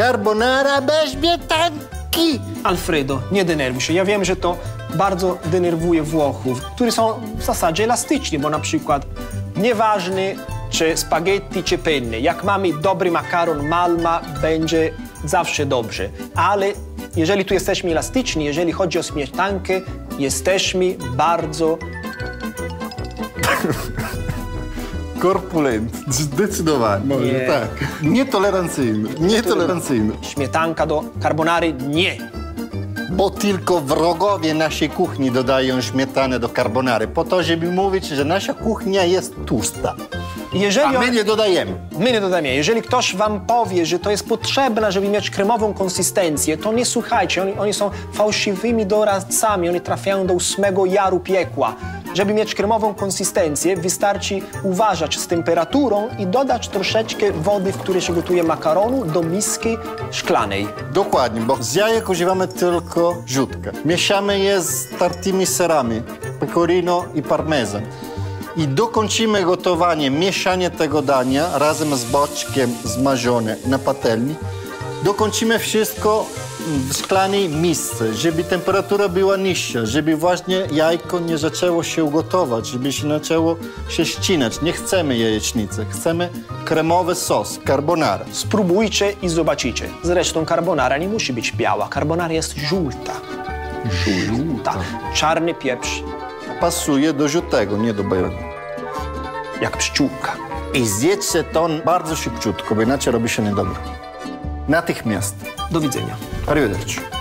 Carbonara bez śmietanki. Alfredo, nie denerwuj się. Ja wiem, że to bardzo denerwuje Włochów, którzy są w zasadzie elastyczni, bo na przykład nieważne czy spaghetti, czy penne, jak mamy dobry makaron Malma, będzie zawsze dobrze. Ale jeżeli tu jesteśmy elastyczni, jeżeli chodzi o śmietankę, jesteśmy bardzo Korpulent. Zdecydowanie. Może Nie. tak. Nietolerancyjny. Nietolerancyjny. śmietanka do carbonary nie. Bo tylko wrogowie naszej kuchni dodają śmietanę do carbonary, po to, żeby mówić, że nasza kuchnia jest tłusta. A Jeżeli on... my nie dodajemy. My nie dodajemy. Jeżeli ktoś wam powie, że to jest potrzebne, żeby mieć kremową konsystencję, to nie słuchajcie. Oni, oni są fałszywymi doradcami. Oni trafiają do ósmego jaru piekła. Żeby mieć kremową konsystencję, wystarczy uważać z temperaturą i dodać troszeczkę wody, w której się gotuje makaronu, do miski szklanej. Dokładnie, bo z jajek używamy tylko żółtkę. Mieszamy je z tartymi serami, pecorino i parmezan. I dokończymy gotowanie, mieszanie tego dania razem z boczkiem zmażone na patelni. Dokończymy wszystko w szklanej misce, żeby temperatura była niższa, żeby właśnie jajko nie zaczęło się gotować, żeby się zaczęło się ścinać. Nie chcemy jajecznicy, chcemy kremowy sos, carbonara. Spróbujcie i zobaczycie. Zresztą carbonara nie musi być biała. Carbonara jest żółta. Żółta. Czarny pieprz, pasuje do żółtego, nie do białego. jak pszczółka. I zjedzcie to bardzo szybciutko, bo inaczej robi się niedobre. Natychmiast. Do widzenia. Arrivederci.